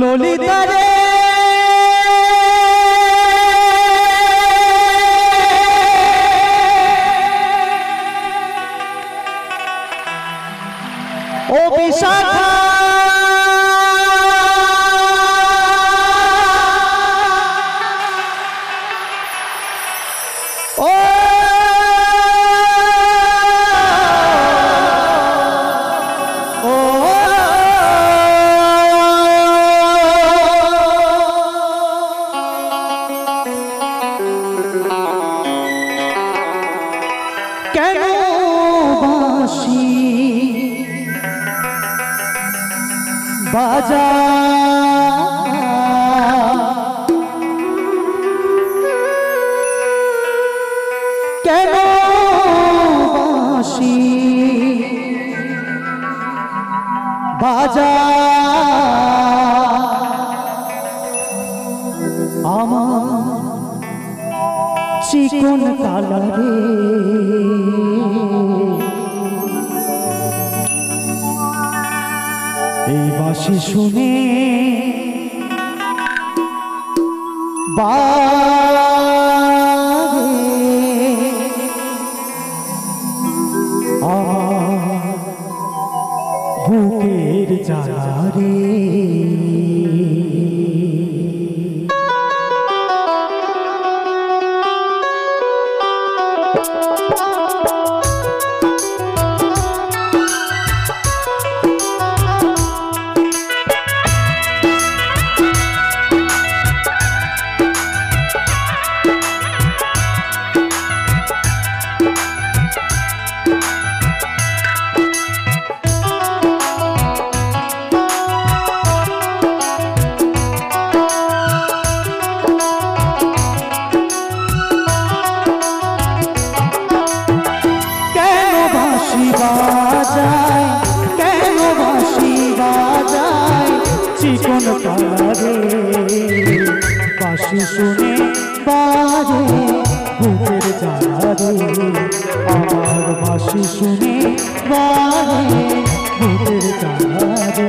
ললিতা রে ও বিশাখা। বাসি বাজা। কেন বাজা। চিকন কালারে এই বাসি শুনে আমার বুকের জ্বালারে কেন বাজায় কেন বাঁশি বাজায়, চিকন কালারে বাঁশি শুনে বাজে বুকের জ্বালারে আমার বাঁশি শুনে বাজে বুকের জ্বালারে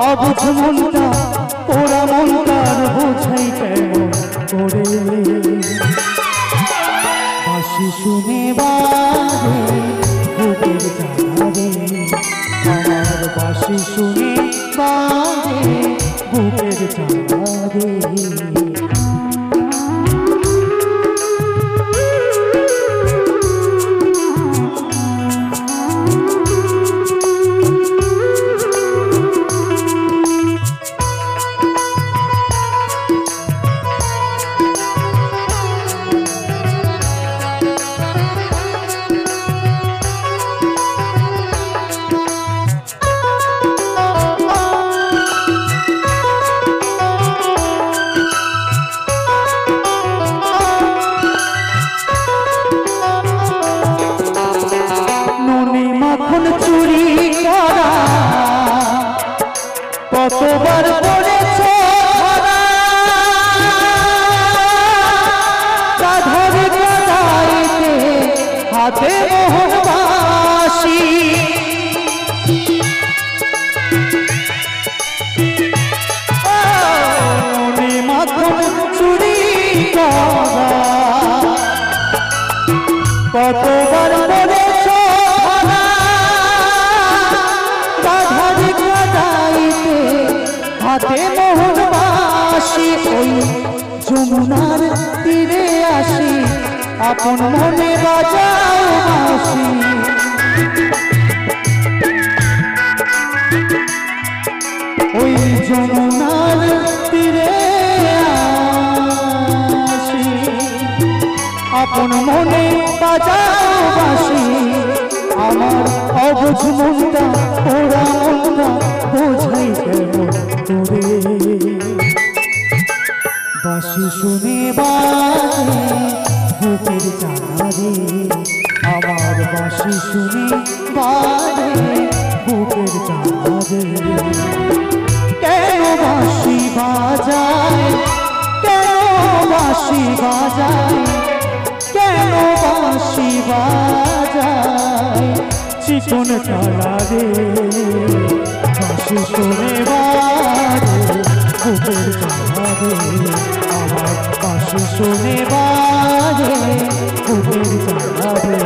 অবুঝ মনটা ওরা মনটার বোঝাই কেমন করে বাসি শুনে বারে কতবার করেছ বাধার কাটাইতে হাতে যমুনার তীরে আসি। আপন মনে বাজাও বাসি। ওই যমুনার তীরে আসি। আপন মনে বাজাও আমার অবুঝ মনটা, ওরা মনটা বোঝাই করে? বাঁশি শুনে বাজে বুকের আমার বাঁশি শুনে বাজে বুকের কেন বাঁশি বাজায়? কেন বাঁশি বাজায়? বাঁশি বাজায়, চিকন কালারে বাঁশি শুনে বাজে, বুকের রে আমার বাঁশি শুনে বাজে, বুকের জানারে আমার